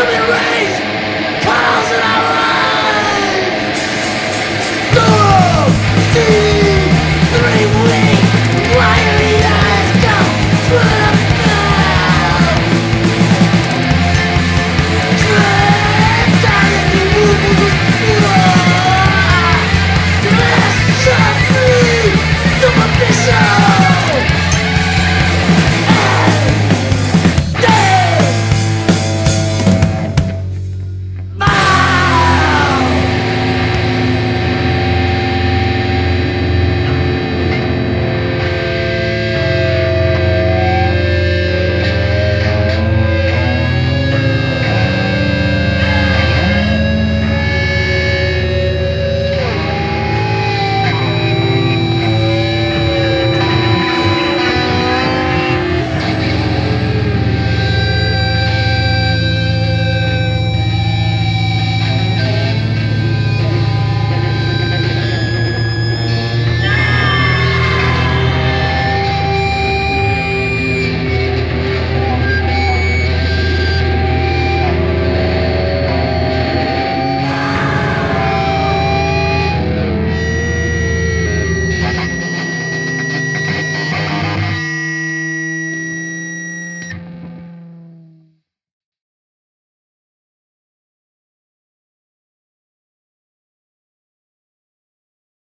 to be raised.